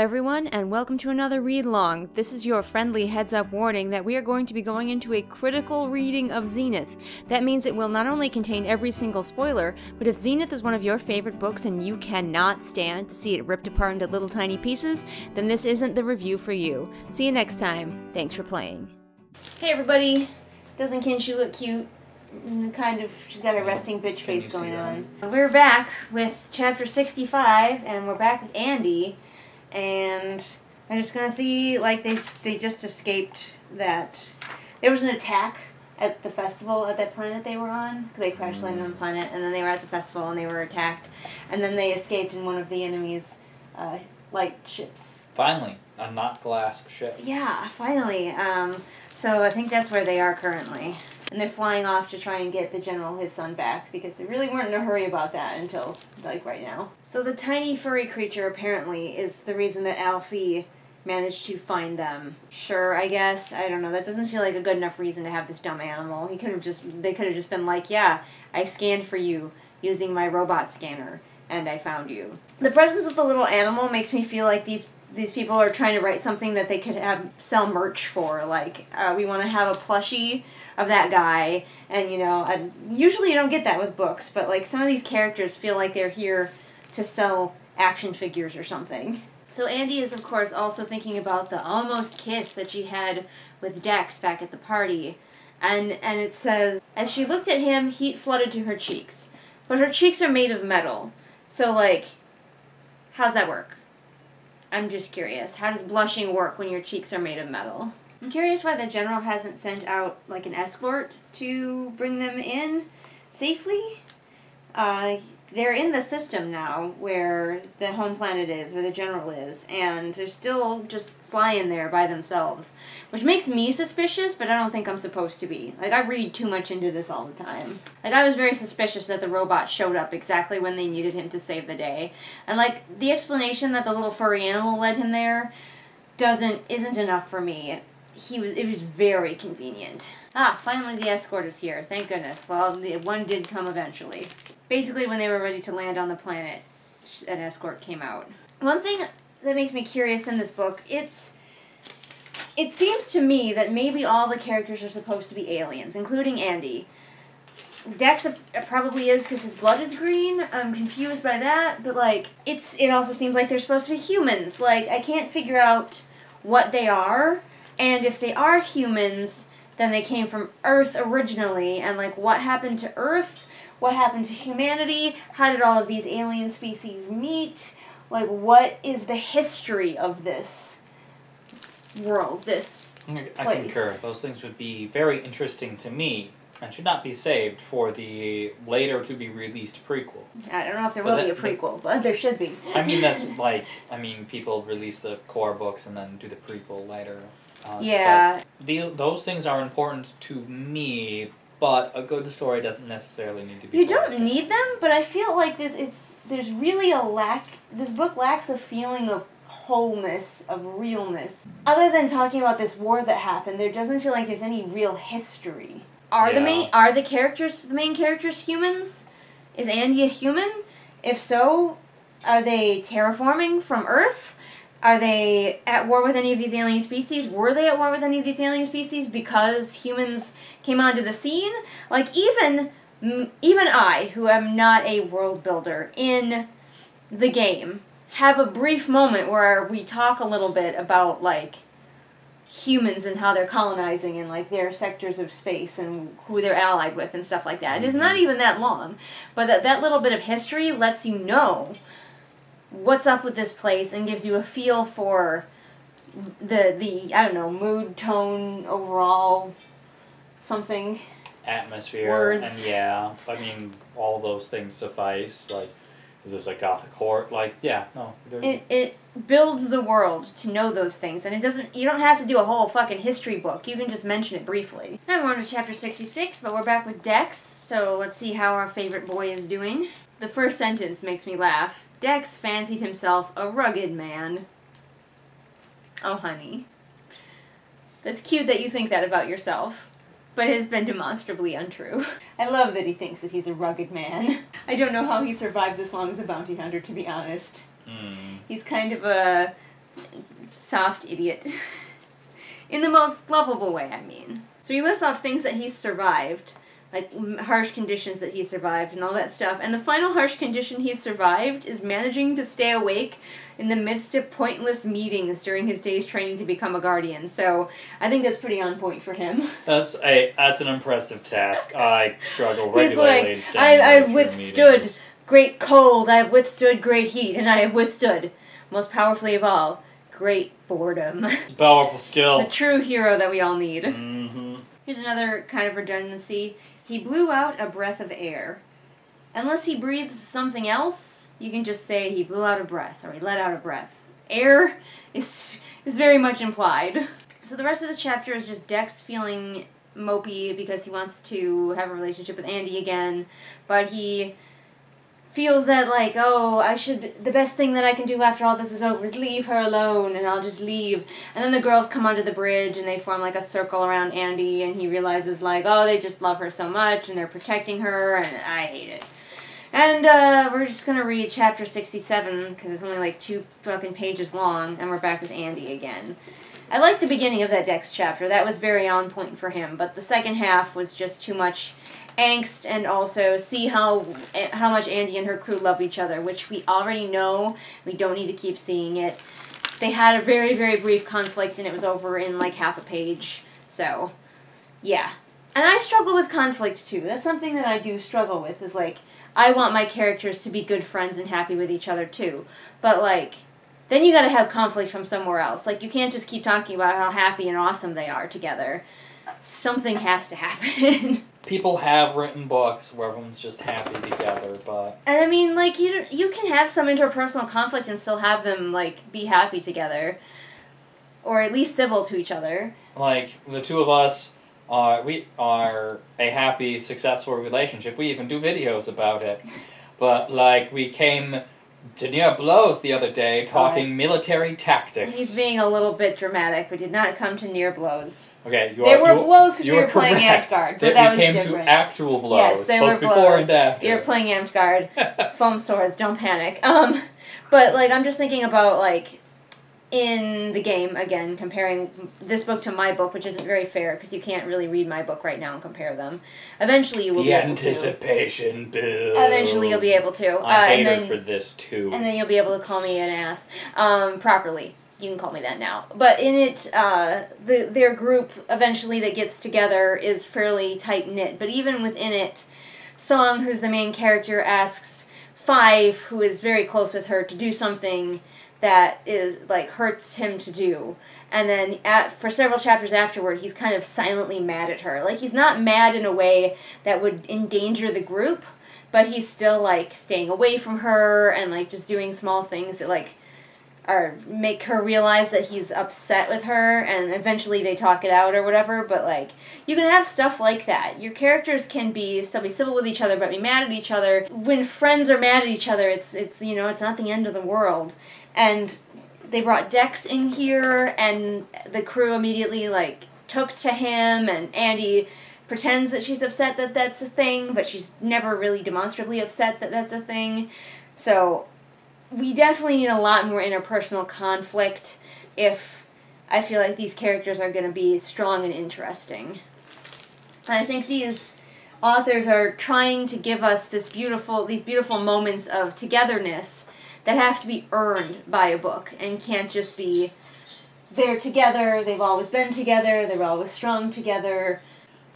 Hello, everyone, and welcome to another read along. This is your friendly heads up warning that we are going to be going into a critical reading of Zenith. That means it will not only contain every single spoiler, but if Zenith is one of your favorite books and you cannot stand to see it ripped apart into little tiny pieces, then this isn't the review for you. See you next time. Thanks for playing. Hey, everybody. Doesn't Kinshu look cute? Mm, Kind of, she's got a resting bitch face going on. We're back with chapter 65, and we're back with Andy and I'm just gonna see like they they just escaped that there was an attack at the festival at that planet they were on they crash landed on the planet and then they were at the festival and they were attacked and then they escaped in one of the enemy's uh, light ships. Finally, a not glass ship. Yeah, finally. Um, so I think that's where they are currently. And they're flying off to try and get the general his son back because they really weren't in a hurry about that until like right now. So the tiny furry creature apparently is the reason that Alfie managed to find them. Sure, I guess. I don't know. That doesn't feel like a good enough reason to have this dumb animal. He could have just they could have just been like, "Yeah, I scanned for you using my robot scanner and I found you." The presence of the little animal makes me feel like these these people are trying to write something that they could have sell merch for. Like, uh, we want to have a plushie of that guy, and you know, and usually you don't get that with books, but like some of these characters feel like they're here to sell action figures or something. So Andy is of course also thinking about the almost kiss that she had with Dex back at the party. And and it says as she looked at him, heat flooded to her cheeks. But her cheeks are made of metal. So like how's that work? I'm just curious. How does blushing work when your cheeks are made of metal? I'm curious why the general hasn't sent out like an escort to bring them in safely. Uh, they're in the system now where the home planet is, where the general is, and they're still just flying there by themselves, which makes me suspicious, but I don't think I'm supposed to be. Like, I read too much into this all the time. Like, I was very suspicious that the robot showed up exactly when they needed him to save the day. And, like, the explanation that the little furry animal led him there doesn't, isn't enough for me. He was, it was very convenient. Ah, finally the escort is here. Thank goodness. Well, the one did come eventually. Basically, when they were ready to land on the planet, an escort came out. One thing that makes me curious in this book, it's it seems to me that maybe all the characters are supposed to be aliens, including Andy. Dex uh, probably is because his blood is green. I'm confused by that, but like it's it also seems like they're supposed to be humans. Like I can't figure out what they are, and if they are humans, then they came from Earth originally, and like what happened to Earth? What happened to humanity? How did all of these alien species meet? Like what is the history of this world? This I place. concur. Those things would be very interesting to me and should not be saved for the later to be released prequel. I don't know if there But will be a that- prequel, but there should be. I mean, that's like, I mean, people release the core books and then do the prequel later. Uh, Yeah, The, those things are important to me, but a good story doesn't necessarily need to be. You don't need them, but I feel like this it's there's really a lack this book lacks a feeling of wholeness, of realness. Other than talking about this war that happened, there doesn't feel like there's any real history. Are the main are the characters the main characters humans? Is Andy a human? If so, are they terraforming from Earth? Are they at war with any of these alien species? Were they at war with any of these alien species because humans came onto the scene? Like even even I, who am not a world builder in the game, have a brief moment where we talk a little bit about like humans and how they're colonizing and like their sectors of space and who they're allied with and stuff like that. It is not mm-hmm. even that long, but that that little bit of history lets you know what's up with this place and gives you a feel for the the I don't know mood tone overall something. atmosphere Words. and yeah i mean all those things suffice like is this a gothic court like yeah no It it builds the world to know those things and it doesn't you don't have to do a whole fucking history book. You can just mention it briefly. Now we're on to chapter 66, but we're back with Dex, so let's see how our favorite boy is doing. The first sentence makes me laugh. Dex fancied himself a rugged man. Oh, honey. That's cute that you think that about yourself, but it has been demonstrably untrue. I love that he thinks that he's a rugged man. I don't know how he survived this long as a bounty hunter, to be honest. Mm. He's kind of a soft idiot. In the most lovable way, I mean. So he lists off things that he's survived, like m- harsh conditions that he survived and all that stuff. And the final harsh condition he survived is managing to stay awake in the midst of pointless meetings during his day's training to become a guardian. So I think that's pretty on point for him. That's a that's an impressive task. I struggle He's like, I, I've withstood meetings." Great cold, I have withstood great heat, and I have withstood, most powerfully of all, great boredom. powerful skill. the true hero that we all need. hmm Here's another kind of redundancy. He blew out a breath of air. Unless he breathes something else, you can just say he blew out a breath or he let out a breath. Air is is very much implied. So the rest of this chapter is just Dex feeling mopey because he wants to have a relationship with Andy again, but he feels that like, oh, I should the best thing that I can do after all this is over is leave her alone and I'll just leave. And then the girls come onto the bridge and they form like a circle around Andy and he realizes like, oh, they just love her so much and they're protecting her and I hate it. And uh, we're just gonna read chapter 67 because it's only like two fucking pages long and we're back with Andy again. I like the beginning of that Dex chapter. That was very on point for him, but the second half was just too much angst and also see how how much Andy and her crew love each other, which we already know. We don't need to keep seeing it. They had a very very brief conflict and it was over in like half a page. So, yeah. And I struggle with conflict too. That's something that I do struggle with is like I want my characters to be good friends and happy with each other too. But like then you got to have conflict from somewhere else. Like you can't just keep talking about how happy and awesome they are together. Something has to happen. People have written books where everyone's just happy together, but And I mean, like you, you can have some interpersonal conflict and still have them like be happy together, or at least civil to each other. like the two of us are we are a happy, successful relationship. We even do videos about it. But like we came to near blows the other day talking military tactics. He's being a little bit dramatic. We did not come to near blows. okay, you There are, were you, blows because we were playing correct. Amtgard, but that that we was came different. to actual blows, Yes, there both were before blows. and after. You're playing Amtgard, foam swords. Don't panic. Um, but like I'm just thinking about like in the game again, comparing this book to my book, which isn't very fair because you can't really read my book right now and compare them. Eventually, you will the be anticipation bill. Eventually, you'll be able to. Uh, I hate and her for this too. and then you'll be able to call me an ass um, properly. You can call me that now. But in it, uh, the their group eventually that gets together is fairly tight knit. But even within it, Song, who's the main character, asks Five, who is very close with her, to do something that is like hurts him to do. And then at, for several chapters afterward, he's kind of silently mad at her. Like he's not mad in a way that would endanger the group, but he's still like staying away from her and like just doing small things that like are make her realize that he's upset with her and eventually they talk it out or whatever but like you can have stuff like that your characters can be still be civil with each other but be mad at each other when friends are mad at each other it's it's you know it's not the end of the world and they brought dex in here and the crew immediately like took to him and andy pretends that she's upset that that's a thing but she's never really demonstrably upset that that's a thing so we definitely need a lot more interpersonal conflict if I feel like these characters are going to be strong and interesting. I think these authors are trying to give us this beautiful these beautiful moments of togetherness that have to be earned by a book and can't just be they're together, they've always been together, they're always strong together.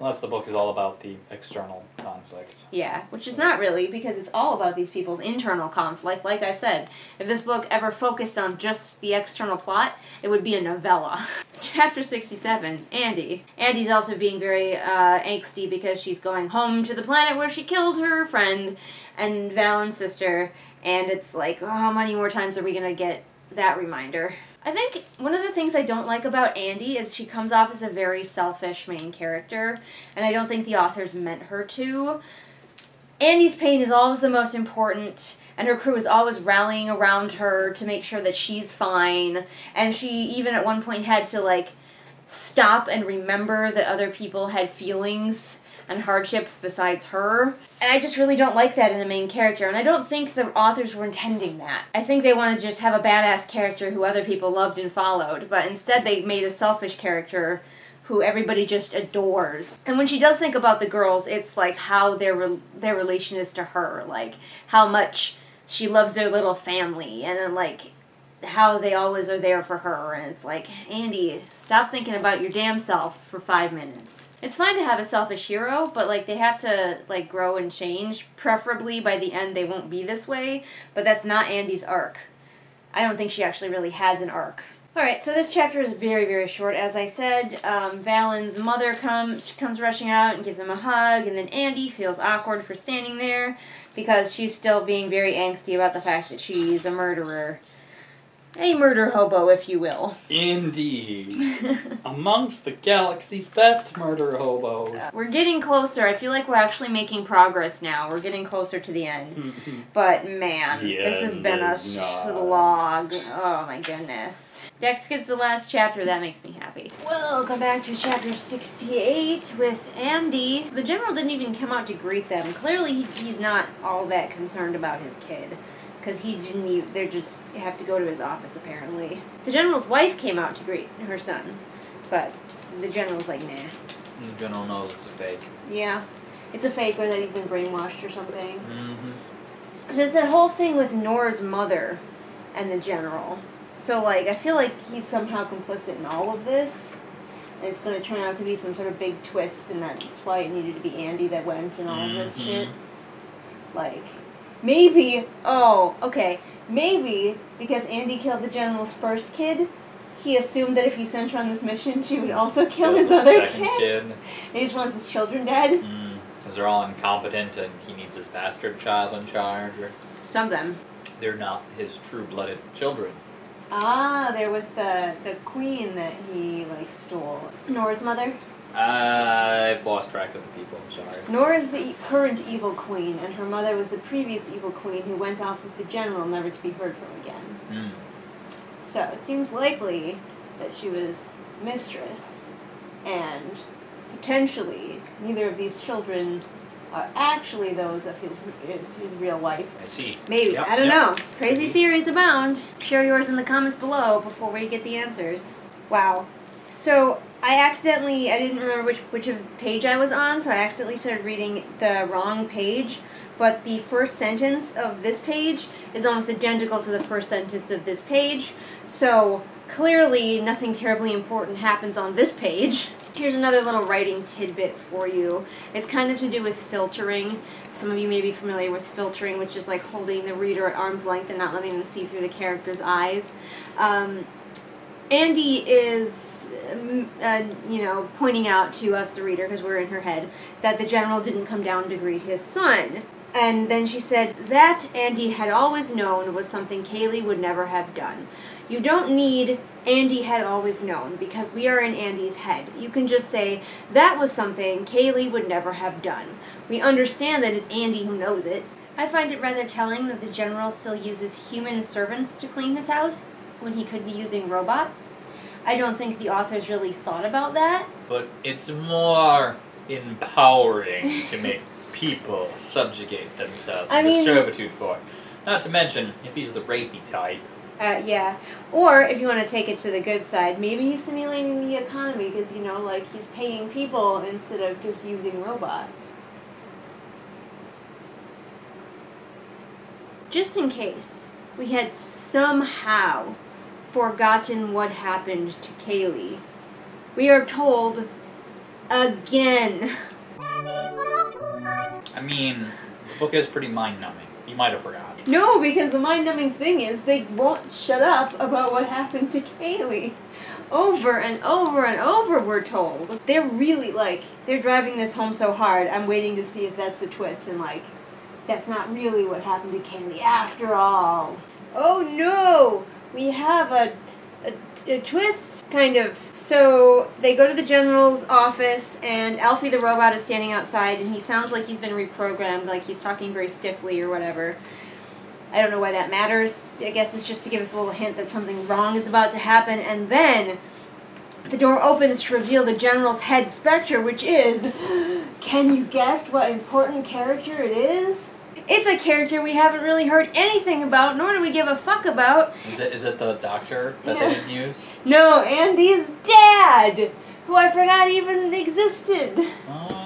Unless the book is all about the external conflict. Yeah, which is not really because it's all about these people's internal conflict. Like I said, if this book ever focused on just the external plot, it would be a novella. Chapter 67 Andy. Andy's also being very uh, angsty because she's going home to the planet where she killed her friend and Val and sister, and it's like, oh, how many more times are we to get that reminder? I think one of the things I don't like about Andy is she comes off as a very selfish main character, and I don't think the authors meant her to. Andy's pain is always the most important, and her crew is always rallying around her to make sure that she's fine. And she even at one point had to like stop and remember that other people had feelings and hardships besides her. And I just really don't like that in a main character, and I don't think the authors were intending that. I think they wanted to just have a badass character who other people loved and followed, but instead they made a selfish character who everybody just adores. And when she does think about the girls, it's like how their re- their relation is to her, like how much she loves their little family, and then like how they always are there for her. And it's like, Andy, stop thinking about your damn self for five minutes. It's fine to have a selfish hero, but like they have to like grow and change. Preferably by the end they won't be this way, but that's not Andy's arc. I don't think she actually really has an arc. Alright, so this chapter is very, very short. As I said, um, Valen's mother comes comes rushing out and gives him a hug, and then Andy feels awkward for standing there because she's still being very angsty about the fact that she's a murderer. A murder hobo, if you will. Indeed. Amongst the galaxy's best murder hobos. We're getting closer. I feel like we're actually making progress now. We're getting closer to the end. Mm-hmm. But man, The this has been a slog. Oh my goodness. Dex gets the last chapter. That makes me happy. We'll back to chapter 68 with Andy. The general didn't even come out to greet them. Clearly, he, he's not all that concerned about his kid. Because he didn't even, they just have to go to his office apparently. The general's wife came out to greet her son. But the general's like, nah. The general knows it's a fake. Yeah. It's a fake or that he's been brainwashed or something. Mm-hmm. So there's that whole thing with Nora's mother and the general. So like I feel like he's somehow complicit in all of this. And it's gonna turn out to be some sort of big twist and that's why it needed to be Andy that went and all of this Mhm. shit. Like maybe oh, okay. Maybe because Andy killed the general's first kid, he assumed that if he sent her on this mission she would also kill his other kid. kid. He just wants his children dead. Mm. Because they're all incompetent and he needs his bastard child in charge. Or Some of them. they're not his true-blooded children. Ah, they're with the the queen that he like stole. Nora's mother. I've lost track of the people. I'm sorry. Nora's the e- current evil queen, and her mother was the previous evil queen who went off with the general, never to be heard from again. Mm. So it seems likely that she was mistress, and potentially neither of these children are actually those of his, his real life. I see. Maybe. Yep, I don't yep. know. Crazy Maybe. theories abound. Share yours in the comments below before we get the answers. Wow. So I accidentally I didn't remember which which page I was on, so I accidentally started reading the wrong page. But the first sentence of this page is almost identical to the first sentence of this page. So clearly nothing terribly important happens on this page. Here's another little writing tidbit for you. It's kind of to do with filtering. Some of you may be familiar with filtering, which is like holding the reader at arm's length and not letting them see through the character's eyes. Um, Andy is, uh, you know, pointing out to us, the reader, because we're in her head, that the general didn't come down to greet his son. And then she said, that Andy had always known was something Kaylee would never have done. You don't need Andy had always known because we are in Andy's head. You can just say, that was something Kaylee would never have done. We understand that it's Andy who knows it. I find it rather telling that the general still uses human servants to clean his house when he could be using robots. I don't think the authors really thought about that. But it's more empowering to make people subjugate themselves I mean- servitude for it. Not to mention, if he's the rapey type, Uh, yeah. Or if you want to take it to the good side, maybe he's simulating the economy because, you know, like he's paying people instead of just using robots. Just in case we had somehow forgotten what happened to Kaylee, we are told again. I mean, the book is pretty mind numbing. You might have forgot. No, because the mind numbing thing is they won't shut up about what happened to Kaylee. Over and over and over, we're told. They're really like, they're driving this home so hard. I'm waiting to see if that's the twist and like, that's not really what happened to Kaylee after all. Oh no! We have a, a, a twist, kind of. So they go to the general's office, and Alfie the robot is standing outside, and he sounds like he's been reprogrammed, like he's talking very stiffly or whatever. I don't know why that matters. I guess it's just to give us a little hint that something wrong is about to happen. And then The door opens to reveal the general's head specter, which is. Can you guess what important character it is? It's a character we haven't really heard anything about, nor do we give a fuck about. Is it is it the doctor that Yeah. they didn't use? No, Andy's dad, who I forgot even existed. Oh.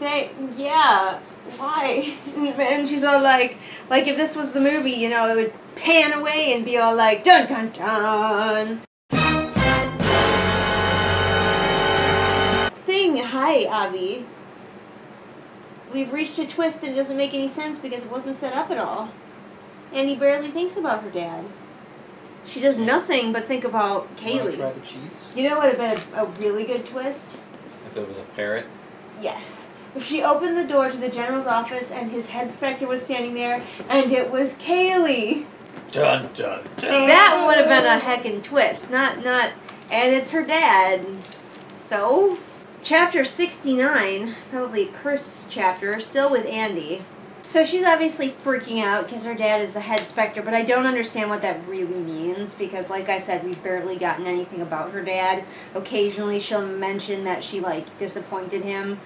They, yeah, why? And she's all like, like if this was the movie, you know, it would pan away and be all like, dun dun dun. Thing, hi, Avi. We've reached a twist and it doesn't make any sense because it wasn't set up at all. And he barely thinks about her dad. She does nothing but think about Wanna Kaylee. try the cheese? You know what would have been a, a really good twist? If it was a ferret. Yes. If she opened the door to the general's office and his head specter was standing there and it was Kaylee. Dun dun dun. That would have been a heckin' twist. Not not and it's her dad. So chapter sixty nine, probably a cursed chapter, still with Andy. So she's obviously freaking out because her dad is the head specter, but I don't understand what that really means because, like I said, we've barely gotten anything about her dad. Occasionally, she'll mention that she like disappointed him,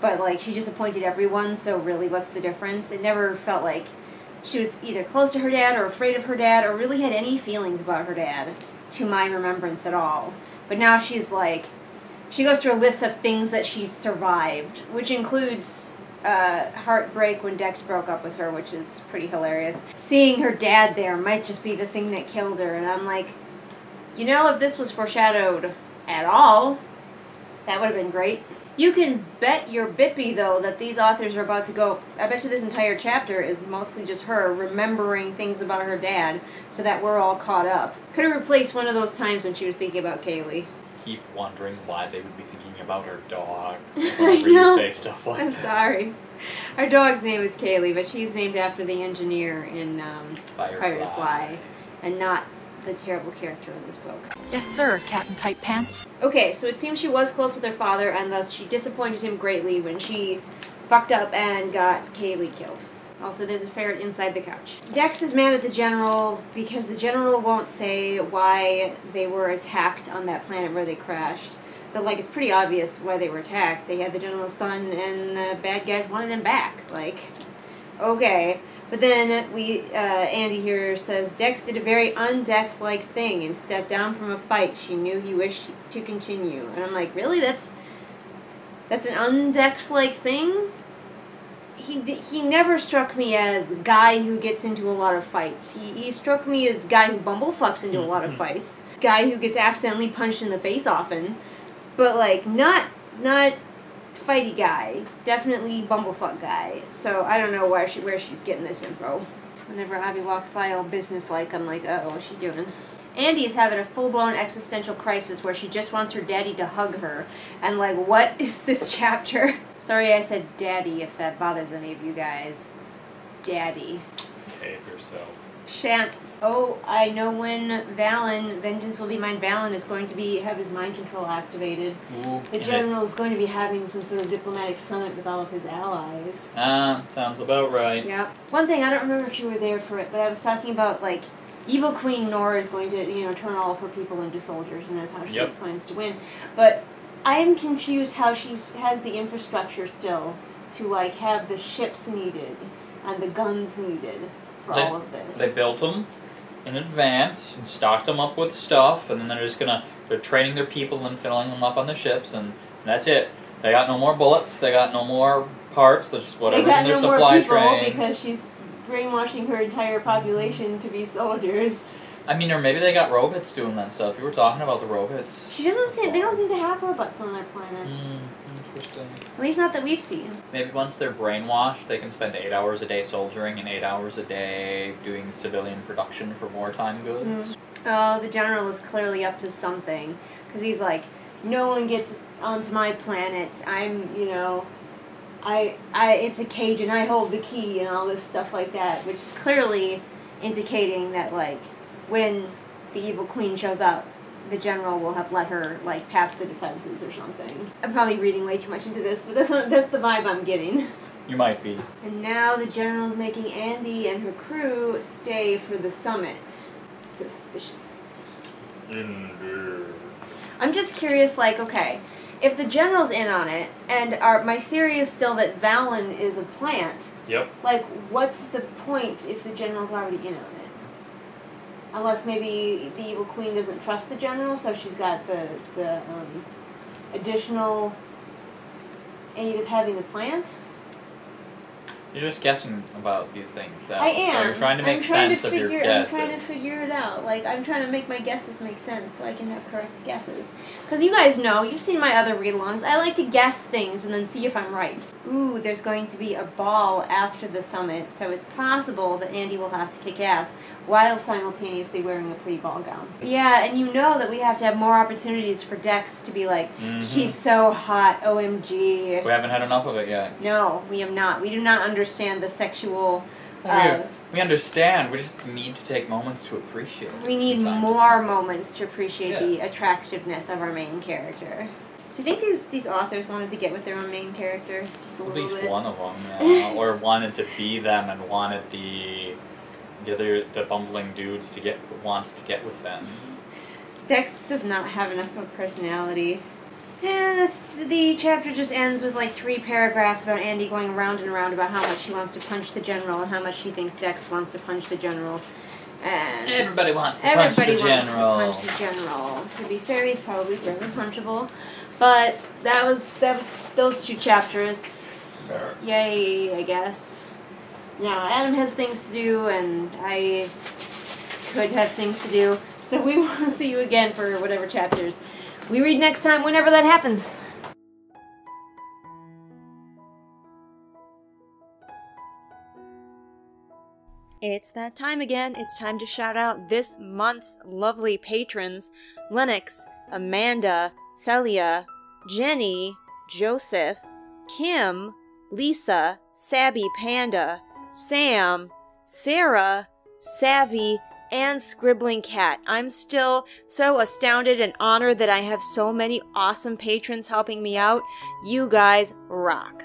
but like she disappointed everyone. So really, what's the difference? It never felt like she was either close to her dad or afraid of her dad or really had any feelings about her dad, to my remembrance at all. But now she's like, she goes through a list of things that she's survived, which includes uh, heartbreak when Dex broke up with her, which is pretty hilarious. Seeing her dad there might just be the thing that killed her, and I'm like, you know, if this was foreshadowed at all, that would have been great. You can bet your bippy though that these authors are about to go. I bet you this entire chapter is mostly just her remembering things about her dad, so that we're all caught up. Could have replaced one of those times when she was thinking about Kaylee. Keep wondering why they would be thinking about her dog. I Whenever know. you say stuff like I'm that. sorry. Our dog's name is Kaylee, but she's named after the engineer in um, Firefly. Firefly, and not the terrible character in this book. Yes, sir, Captain Tight Pants. Okay, so it seems she was close with her father, and thus she disappointed him greatly when she fucked up and got Kaylee killed. Also, there's a ferret inside the couch. Dex is mad at the general because the general won't say why they were attacked on that planet where they crashed. But, like, it's pretty obvious why they were attacked. They had the general's son, and the bad guys wanted him back. Like, okay. But then we, uh, Andy here says Dex did a very undex like thing and stepped down from a fight she knew he wished to continue. And I'm like, really? That's that's an undex like thing. He he never struck me as guy who gets into a lot of fights. He he struck me as guy who bumblefucks into a lot of fights. Guy who gets accidentally punched in the face often, but like not not fighty guy. Definitely bumblefuck guy. So I don't know where she where she's getting this info. Whenever Abby walks by all businesslike, I'm like, uh oh, what's she doing? Andy is having a full blown existential crisis where she just wants her daddy to hug her. And like, what is this chapter? Sorry I said daddy if that bothers any of you guys. Daddy. Behave yourself. Shan't. Oh, I know when Valen, Vengeance Will Be Mine, Valen is going to be have his mind control activated. Ooh, The general is going to be having some sort of diplomatic summit with all of his allies. Ah, sounds about right. Yeah. One thing I don't remember if you were there for it, but I was talking about like evil Queen Nora is going to you know turn all of her people into soldiers, and that's how she Yep. plans to win. But I am confused how she has the infrastructure still to like have the ships needed and the guns needed for They- all of this. They built them in advance and stocked them up with stuff, and then they're just gonna they're training their people and filling them up on the ships, and that's it. They got no more bullets. They got no more parts. That's just they whatever's got in their no more supply people train. because she's brainwashing her entire population to be soldiers. I mean, or maybe they got robots doing that stuff. You were talking about the robots. She doesn't seem. They don't seem to have robots on their planet. Hmm, interesting. At least not that we've seen. Maybe once they're brainwashed, they can spend eight hours a day soldiering and eight hours a day doing civilian production for wartime goods. Oh, the general is clearly up to something. Because he's like, no one gets onto my planet. I'm, you know, I, I, it's a cage and I hold the key and all this stuff like that. Which is clearly indicating that, like, when the evil queen shows up, the general will have let her, like, pass the defenses or something. I'm probably reading way too much into this, but that's, what, that's the vibe I'm getting. You might be. And now the general's making Andy and her crew stay for the summit. Suspicious. Indeed. I'm just curious, like, okay, if the general's in on it, and our my theory is still that Valen is a plant, Yep. like, what's the point if the general's already in on it? Unless maybe the evil queen doesn't trust the general, so she's got the the um, additional aid of having the plant. You're just guessing about these things. Though. I So am. you're trying to make I'm trying sense to of figure, your I'm trying to figure it out. Like I'm trying to make my guesses make sense so I can have correct guesses. Because you guys know, you've seen my other read-alongs. I like to guess things and then see if I'm right. Ooh, there's going to be a ball after the summit, so it's possible that Andy will have to kick ass while simultaneously wearing a pretty ball gown. Yeah, and you know that we have to have more opportunities for Dex to be like, Mhm. she's so hot, OMG. We haven't had enough of it yet. No, we have not. We do not understand the sexual. We- Uh, we understand. We just need to take moments to appreciate. it we need from time to more moments to appreciate the attractiveness of our main character. Do you think these these authors wanted to get with their own main character At least bit? one of them, yeah. or wanted to be them and wanted the the other the bumbling dudes to get want to get with them. Dex does not have enough of a personality. And this, the chapter just ends with like three paragraphs about Andy going round and round about how much she wants to punch the general and how much she thinks Dex wants to punch the general. And Everybody wants to Everybody punch the wants general. to punch the general. To be fair, he's probably fairly punchable. But that was that was those two chapters. Yay, I guess. Now Adam has things to do, and I could have things to do. So we will see you again for whatever chapters we read next time, whenever that happens. It's that time again. It's time to shout out this month's lovely patrons Lennox, Amanda, Thelia, Jenny, Joseph, Kim, Lisa, Sabby Panda, Sam, Sarah, Savvy, and Scribbling Cat. I'm still so astounded and honored that I have so many awesome patrons helping me out. You guys rock.